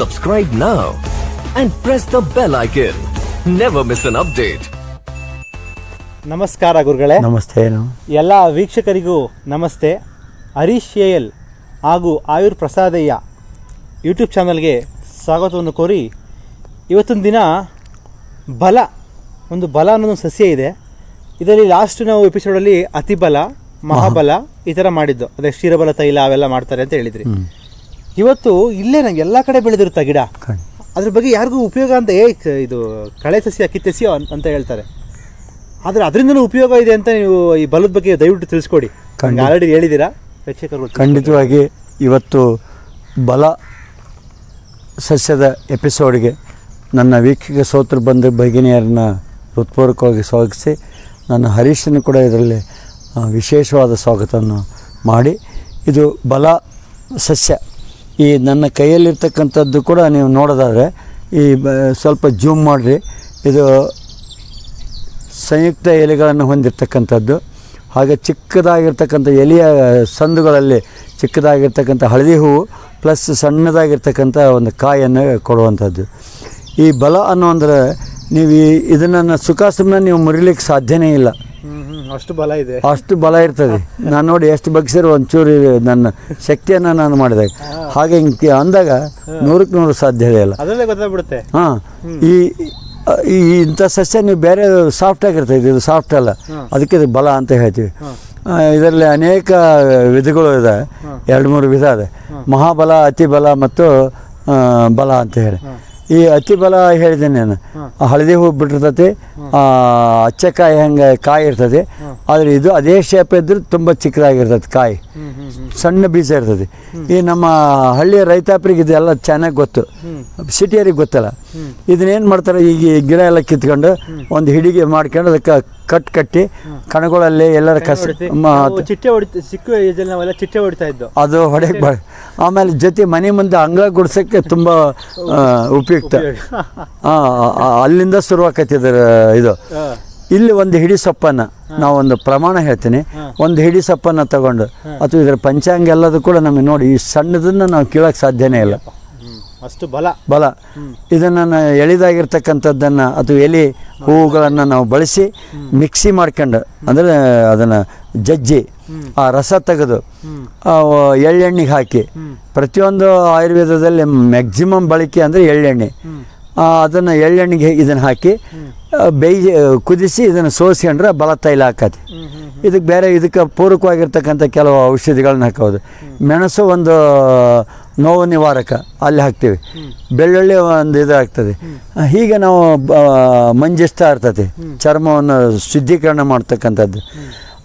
Subscribe now and press the bell icon. Never miss an update. ನಮಸ್ಕಾರ ಗುರುಗಳೇ. ನಮಸ್ತೆ ಎಲ್ಲ ವೀಕ್ಷಕರಿಗೂ ನಮಸ್ತೆ. ಹರೀಶ್ ಎ ಎಲ್ ಹಾಗೂ ಆಯುರ್ ಪ್ರಸಾದಯ್ಯ ಯೂಟ್ಯೂಬ್ ಚಾನಲ್ಗೆ ಸ್ವಾಗತವನ್ನು ಕೋರಿ ಇವತ್ತೊಂದು ದಿನ ಬಲ ಒಂದು ಬಲ ಅನ್ನೋದೊಂದು ಸಸ್ಯ ಇದೆ. ಇದರಲ್ಲಿ ಲಾಸ್ಟ್ ನಾವು ಎಪಿಸೋಡಲ್ಲಿ ಅತಿಬಲ ಮಹಾಬಲ ಈ ಥರ ಮಾಡಿದ್ದು. ಅದೇ ಕ್ಷೀರಬಲ ತೈಲ ಅವೆಲ್ಲ ಮಾಡ್ತಾರೆ ಅಂತ ಹೇಳಿದ್ರಿ. ಇವತ್ತು ಇಲ್ಲೇ ನಂಗೆ ಎಲ್ಲ ಕಡೆ ಬೆಳೆದಿರುತ್ತೆ ಗಿಡ? ಅದ್ರ ಬಗ್ಗೆ ಯಾರಿಗೂ ಉಪಯೋಗ ಅಂತ ಏ ಇದು ಕಳೆ ಸಸ್ಯ ಕಿತ್ತೆಸಿಯೋ ಅಂತ ಹೇಳ್ತಾರೆ. ಆದರೆ ಅದರಿಂದನೂ ಉಪಯೋಗ ಇದೆ ಅಂತ ನೀವು ಈ ಬಲದ ಬಗ್ಗೆ ದಯವಿಟ್ಟು ತಿಳಿಸ್ಕೊಡಿ. ಆಲ್ರೆಡಿ ಹೇಳಿದ್ದೀರಾ? ಪ್ರೇಕ್ಷಕರು ಖಂಡಿತವಾಗಿ ಇವತ್ತು ಬಲ ಸಸ್ಯದ ಎಪಿಸೋಡ್ಗೆ ನನ್ನ ವೀಕ್ಷಕ ಸೋತ್ರ ಬಂದ ಭಗಿನಿಯರನ್ನ ಹೃತ್ಪೂರ್ವಕವಾಗಿ ಸ್ವಾಗತಿಸಿ ನನ್ನ ಹರೀಶನ್ನು ಕೂಡ ಇದರಲ್ಲಿ ವಿಶೇಷವಾದ ಸ್ವಾಗತವನ್ನು ಮಾಡಿ. ಇದು ಬಲ ಸಸ್ಯ. ಈ ನನ್ನ ಕೈಯಲ್ಲಿರ್ತಕ್ಕಂಥದ್ದು ಕೂಡ ನೀವು ನೋಡೋದಾದರೆ, ಈ ಸ್ವಲ್ಪ ಜೂಮ್ ಮಾಡಿರಿ. ಇದು ಸಂಯುಕ್ತ ಎಲೆಗಳನ್ನು ಹೊಂದಿರತಕ್ಕಂಥದ್ದು. ಹಾಗೆ ಚಿಕ್ಕದಾಗಿರ್ತಕ್ಕಂಥ ಎಲೆಯ ಸಂದುಗಳಲ್ಲಿ ಚಿಕ್ಕದಾಗಿರ್ತಕ್ಕಂಥ ಹಳದಿ ಹೂವು ಪ್ಲಸ್ ಸಣ್ಣದಾಗಿರ್ತಕ್ಕಂಥ ಒಂದು ಕಾಯನ್ನು ಕೊಡುವಂಥದ್ದು. ಈ ಬಲ ಅನ್ನೋ ಅಂದರೆ ನೀವು ಈ ಇದನ್ನು ಸುಖ ಸುಮ್ಮನೆ ನೀವು ಮುರಿಲಿಕ್ಕೆ ಸಾಧ್ಯವೇ ಇಲ್ಲ. ಅಷ್ಟು ಬಲ ಇದೆ. ಅಷ್ಟು ಬಲ ಇರ್ತದೆ. ನಾನು ನೋಡಿ ಎಷ್ಟು ಬಗ್ಸಿರೋ ಒಂಚೂರು ನನ್ನ ಶಕ್ತಿಯನ್ನು ನಾನು ಮಾಡಿದಾಗ ಹಾಗೆ ಹಿಂಗೆ ಅಂದಾಗ ನೂರಕ್ಕೆ ನೂರು ಸಾಧ್ಯವೇ ಇಲ್ಲ. ಅದರಲ್ಲೇ ಗೊತ್ತಾಗ್ಬಿಡುತ್ತೆ. ಹಾಂ. ಈ ಈ ಇಂಥ ಸಸ್ಯ ನೀವು ಬೇರೆ ಸಾಫ್ಟ್ ಆಗಿರ್ತದೆ ಇದು ಸಾಫ್ಟ್ ಅಲ್ಲ. ಅದಕ್ಕೆ ಇದು ಬಲ ಅಂತ ಹೇಳ್ತೀವಿ. ಇದರಲ್ಲಿ ಅನೇಕ ವಿಧಗಳು ಇದೆ. ಎರಡು ಮೂರು ವಿಧ ಇದೆ. ಮಹಾಬಲ ಅತಿ ಬಲ ಮತ್ತು ಬಲ ಅಂತ ಹೇಳಿ. ಈ ಅತಿ ಬಲ ಹೇಳಿದ್ದೀನಿ ನಾನು. ಹಳದಿ ಹೂ ಬಿಟ್ಟಿರ್ತತಿ ಆ, ಅಚ್ಚಕಾಯಿ ಹೆಂಗೆ ಕಾಯಿ ಇರ್ತದೆ ಆದರೆ ಇದು ಅದೇ ಶೇಪ್ ಇದ್ರೆ ತುಂಬ ಚಿಕ್ಕದಾಗಿರ್ತದೆ ಕಾಯಿ. ಸಣ್ಣ ಬೀಜ ಇರ್ತದೆ. ಈ ನಮ್ಮ ಹಳ್ಳಿಯ ರೈತಾಪರಿಗೆ ಇದೆಲ್ಲ ಚೆನ್ನಾಗಿ ಗೊತ್ತು. ಸಿಟಿಯರಿಗೆ ಗೊತ್ತಲ್ಲ. ಇದನ್ನೇನು ಮಾಡ್ತಾರೆ ಈಗ ಈ ಗಿಡ ಎಲ್ಲ ಕಿತ್ಕೊಂಡು ಒಂದು ಹಿಡಿಗೆ ಮಾಡ್ಕೊಂಡು ಅದಕ್ಕೆ ಕಟ್ ಕಟ್ಟಿ ಕಣಗಳಲ್ಲಿ ಎಲ್ಲರ ಕಸ ಚಿಟ್ಟೆ ಚಿಟ್ಟೆ ಹೊಡಿತಾ ಇದ್ದು. ಅದು ಹೊಡೆಯಕ್ಕೆ ಬಾ ಆಮೇಲೆ ಜೊತೆ ಮನೆ ಮುಂದೆ ಅಂಗಳ ಗುಡ್ಸೋಕ್ಕೆ ತುಂಬ ಉಪಯುಕ್ತ. ಅಲ್ಲಿಂದ ಶುರುವಾಕೈತಿ ಇದರ ಇದು. ಇಲ್ಲಿ ಒಂದು ಹಿಡಿ ಸೊಪ್ಪನ್ನು. ನಾವು ಒಂದು ಪ್ರಮಾಣ ಹೇಳ್ತೀನಿ. ಒಂದು ಹಿಡಿ ಸೊಪ್ಪನ್ನು ತಗೊಂಡು ಅಥವಾ ಇದರ ಪಂಚಾಂಗ ಎಲ್ಲದೂ ಕೂಡ ನಮಗೆ ನೋಡಿ ಈ ಸಣ್ಣದನ್ನು ನಾವು ಕೀಳಕ್ಕೆ ಸಾಧ್ಯನೇ ಇಲ್ಲ. ಅಷ್ಟು ಬಲ. ಬಲ. ಇದನ್ನು ಎಳಿದಾಗಿರ್ತಕ್ಕಂಥದ್ದನ್ನು ಅಥವಾ ಎಲೆ ಹೂವುಗಳನ್ನು ನಾವು ಬಳಸಿ ಮಿಕ್ಸಿ ಮಾಡ್ಕೊಂಡು ಅಂದರೆ ಅದನ್ನು ಜಜ್ಜಿ ಆ ರಸ ತೆಗೆದು ಎಳ್ಳೆಣ್ಣೆಗೆ ಹಾಕಿ ಪ್ರತಿಯೊಂದು ಆಯುರ್ವೇದದಲ್ಲಿ ಮ್ಯಾಕ್ಸಿಮಮ್ ಬಳಕೆ ಅಂದರೆ ಎಳ್ಳೆಣ್ಣೆ. ಅದನ್ನು ಎಳ್ಳೆಣ್ಣೆಗೆ ಇದನ್ನು ಹಾಕಿ ಬೇಯ ಕುದಿಸಿ ಇದನ್ನು ಸೋಸ್ಕೊಂಡ್ರೆ ಬಲ ತೈಲ ಹಾಕತಿ ಇದಕ್ಕೆ ಬೇರೆ ಇದಕ್ಕೆ ಪೂರಕವಾಗಿರ್ತಕ್ಕಂಥ ಕೆಲವು ಔಷಧಿಗಳನ್ನ ಹಾಕೋದು ಮೆಣಸು ಒಂದು ನೋವು ನಿವಾರಕ. ಅಲ್ಲಿ ಹಾಕ್ತೀವಿ. ಬೆಳ್ಳುಳ್ಳಿ ಒಂದು ಇದು ಆಗ್ತದೆ. ಹೀಗೆ ನಾವು ಮಂಜಿಸ್ತಾ ಇರ್ತದೆ. ಚರ್ಮವನ್ನು ಶುದ್ಧೀಕರಣ ಮಾಡ್ತಕ್ಕಂಥದ್ದು.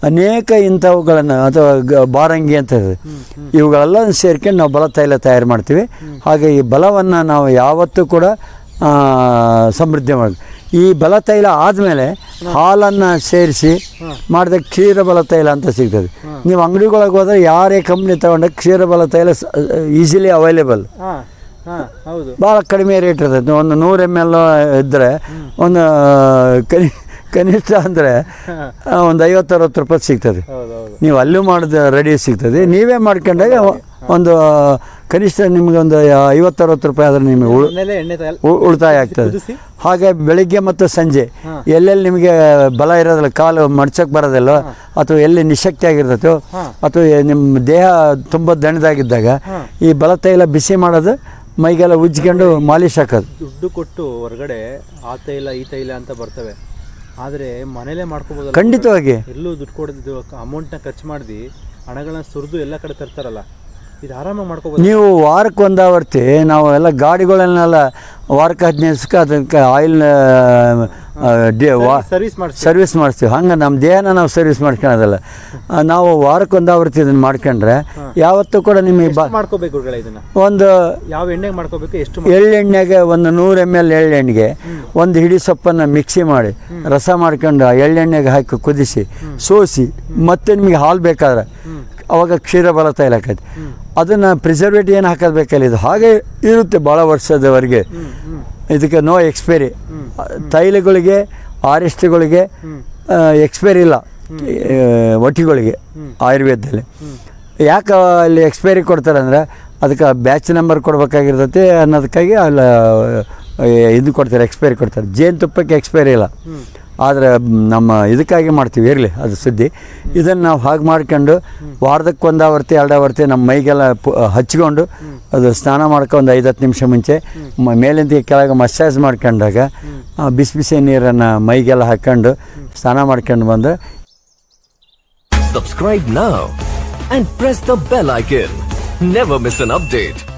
ಅನೇಕ ಇಂಥವುಗಳನ್ನು, ಅಥವಾ ಬಾರಂಗಿ ಅಂತ ಇವುಗಳೆಲ್ಲ ಸೇರ್ಕೊಂಡು ನಾವು ಬಲ ತೈಲ ತಯಾರು ಮಾಡ್ತೀವಿ. ಹಾಗೆ ಈ ಬಲವನ್ನು ನಾವು ಯಾವತ್ತೂ ಕೂಡ ಸಮೃದ್ಧಿ ಮಾಡಿ ಈ ಬಲ ತೈಲ ಆದಮೇಲೆ ಹಾಲನ್ನು ಸೇರಿಸಿ ಮಾಡಿದ ಕ್ಷೀರ ಬಲ ತೈಲ ಅಂತ ಸಿಗ್ತದೆ. ನೀವು ಅಂಗಡಿಗಳಿಗೆ ಹೋದರೆ ಯಾರೇ ಕಂಪ್ನಿ ತಗೊಂಡ ಕ್ಷೀರ ಬಲ ತೈಲ ಈಸಿಲಿ ಅವೈಲೇಬಲ್ ಭಾಳ ಕಡಿಮೆ ರೇಟ್ ಇರ್ತದೆ. ಒಂದು ನೂರು ಎಂ ಎಲ್ ಇದ್ದರೆ ಒಂದು ಕನಿ ಕನಿಷ್ಠ ಅಂದರೆ ಒಂದು ಐವತ್ತು ಅರವತ್ತು ರೂಪಾಯಿ ಸಿಗ್ತದೆ. ನೀವು ಅಲ್ಲೂ ಮಾಡಿದ ರೆಡಿ ಸಿಗ್ತದೆ. ನೀವೇ ಮಾಡ್ಕೊಂಡಾಗ ಒಂದು ಕನಿಷ್ಠ ನಿಮಗೆ ಒಂದು ಐವತ್ತು ಅರವತ್ತು ರೂಪಾಯಿ ಆದರೆ ನಿಮಗೆ ಉಳಿತಾಯ ಆಗ್ತದೆ. ಹಾಗೆ ಬೆಳಿಗ್ಗೆ ಮತ್ತು ಸಂಜೆ ಎಲ್ಲೆಲ್ಲಿ ನಿಮಗೆ ಬಲ ಇರೋದಿಲ್ಲ ಕಾಲು ಮಡ್ಚಕ್ಕೆ ಬರೋದಿಲ್ಲ ಅಥವಾ ಎಲ್ಲಿ ನಿಶಕ್ತಿ ಆಗಿರ್ತೈತೋ ಅಥವಾ ನಿಮ್ಮ ದೇಹ ತುಂಬ ದಣದಾಗಿದ್ದಾಗ ಈ ಬಲ ತೈಲ ಬಿಸಿ ಮಾಡೋದು ಮೈಗೆಲ್ಲ ಉಜ್ಕೊಂಡು ಮಾಲಿಶ್ ಹಾಕೋದು. ದುಡ್ಡು ಕೊಟ್ಟು ಹೊರಗಡೆ ಆ ತೈಲ ಈ ತೈಲ ಅಂತ ಬರ್ತವೆ. ಆದರೆ ಮನೇಲೆ ಮಾಡ್ಕೋಬೋದು ಖಂಡಿತವಾಗಿ. ಎಲ್ಲೂ ದುಡ್ಡು ಕೊಡೋದು ಅಮೌಂಟ್ನ ಖರ್ಚು ಮಾಡಿ ಹಣಗಳನ್ನ ಸುರಿದು ಎಲ್ಲ ಕಡೆ ತರ್ತಾರಲ್ಲ. ಇದು ಆರಾಮಾಗಿ ಮಾಡ್ಕೋಬೋದು. ನೀವು ವಾರಕ್ಕೆ ಒಂದಾವರ್ತಿ ನಾವು ಎಲ್ಲ ಗಾಡಿಗಳನ್ನೆಲ್ಲ ವಾರಕ್ಕೆ ಹದಿನೈದು ದಿವ್ಸಕ್ಕೆ ಅದಕ್ಕೆ ಆಯಿಲ್ ಸರ್ವಿಸ್ ಮಾಡಿ ಸರ್ವಿಸ್ ಮಾಡಿಸ್ತೀವಿ. ಹಂಗೆ ನಮ್ಮ ದೇಹನ ನಾವು ಸರ್ವಿಸ್ ಮಾಡ್ಕೊಳೋದಲ್ಲ. ನಾವು ವಾರಕ್ಕೆ ಒಂದಾವರ್ತಿ ಇದನ್ನು ಮಾಡ್ಕೊಂಡ್ರೆ ಯಾವತ್ತೂ ಕೂಡ ನಿಮಗೆ ಬಾ ಮಾಡ್ಕೋಬೇಕು ಒಂದು ಯಾವ ಎಣ್ಣೆಗೆ ಮಾಡ್ಕೋಬೇಕು ಎಷ್ಟು ಎಳ್ಳೆಣ್ಣೆಗೆ ಒಂದು ನೂರು ಎಂ ಎಲ್ ಎಳ್ಳೆಣ್ಣೆಗೆ ಒಂದು ಹಿಡಿ ಸೊಪ್ಪನ್ನು ಮಿಕ್ಸಿ ಮಾಡಿ ರಸ ಮಾಡ್ಕೊಂಡು ಆ ಎಳ್ಳೆಣ್ಣೆಗೆ ಹಾಕಿ ಕುದಿಸಿ ಸೋಸಿ ಮತ್ತೆ ನಿಮಗೆ ಹಾಲು ಬೇಕಾದ್ರೆ ಅವಾಗ ಕ್ಷೀರ ಬಲ ತೈಲ ಹಾಕೈತಿ ಅದನ್ನು ಪ್ರಿಸರ್ವೇಟಿವ್ ಏನು ಹಾಕೋದು ಇದು ಹಾಗೆ ಇರುತ್ತೆ ಭಾಳ ವರ್ಷದವರೆಗೆ. ಇದಕ್ಕೆ ನೋ ಎಕ್ಸ್ಪೈರಿ ತೈಲಗಳಿಗೆ ಆರೆಸ್ಟ್ಗಳಿಗೆ ಎಕ್ಸ್ಪೈರಿ ಇಲ್ಲ. ಒಟ್ಟಿಗಳಿಗೆ, ಆಯುರ್ವೇದದಲ್ಲಿ. ಯಾಕೆ ಅಲ್ಲಿ ಎಕ್ಸ್ಪೈರಿ ಕೊಡ್ತಾರೆ ಅಂದರೆ ಅದಕ್ಕೆ ಬ್ಯಾಚ್ ನಂಬರ್ ಕೊಡಬೇಕಾಗಿರ್ತೈತಿ ಅನ್ನೋದಕ್ಕಾಗಿ ಅಲ್ಲಿ ಇದು ಕೊಡ್ತಾರೆ ಎಕ್ಸ್ಪೈರಿ ಕೊಡ್ತಾರೆ. ಜೇನುತುಪ್ಪಕ್ಕೆ ಎಕ್ಸ್ಪೈರಿ ಇಲ್ಲ. ಆದರೆ, ನಮ್ಮ ಇದಕ್ಕಾಗಿ ಮಾಡ್ತೀವಿ, ಇರಲಿ, ಅದು ಸುದ್ದಿ ಇದನ್ನು ನಾವು ಹಾಗೆ ಮಾಡ್ಕೊಂಡು ವಾರದಕ್ಕೆ ಒಂದು ಆವರ್ತಿ ಎರಡು ಆವರ್ತಿ ನಮ್ಮ ಮೈಗೆಲ್ಲ ಹಚ್ಕೊಂಡು, ಅದು ಸ್ನಾನ ಮಾಡ್ಕೊ ಒಂದು ಐದು ಹತ್ತು ನಿಮಿಷ ಮುಂಚೆ ಮೇಲಿಂದ ಕೆಳಗೆ ಮಸಾಜ್ ಮಾಡ್ಕೊಂಡಾಗ ಬಿಸಿ ಬಿಸಿ ನೀರನ್ನು ಮೈಗೆಲ್ಲ ಹಾಕ್ಕೊಂಡು ಸ್ನಾನ ಮಾಡ್ಕೊಂಡು ಬಂದು subscribe press the bell icon. Never miss an update.